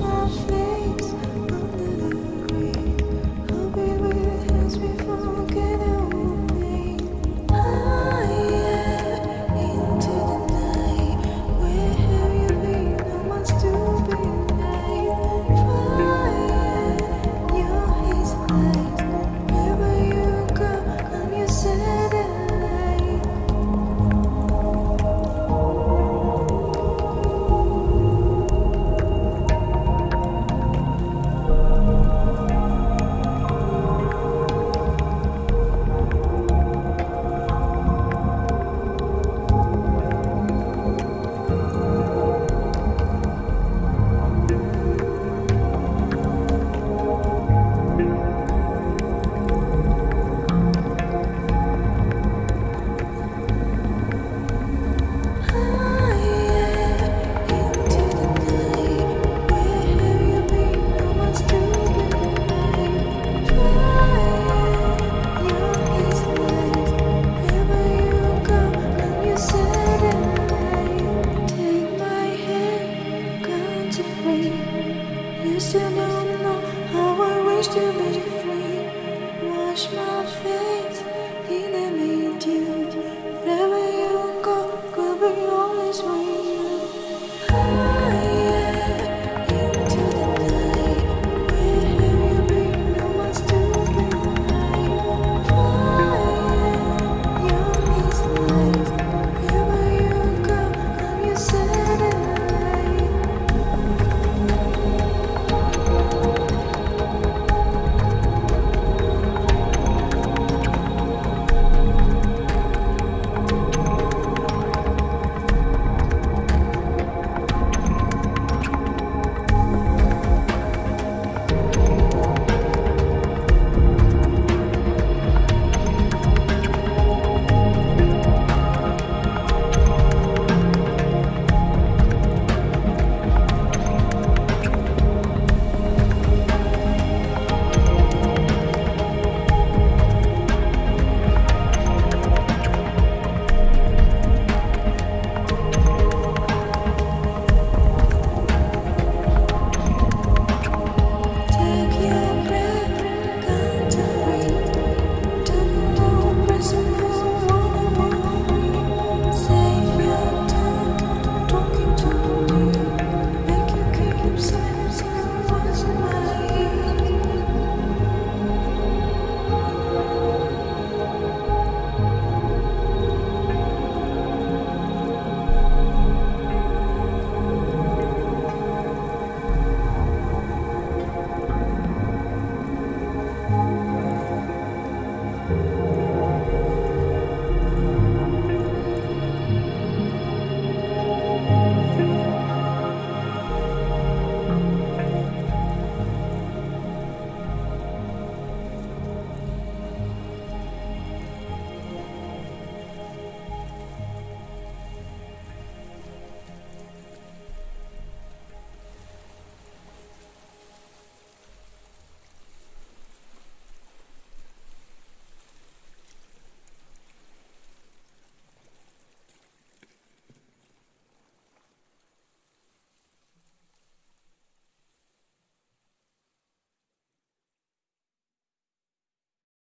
My face. You still don't know how I wish to be free. Wash my face.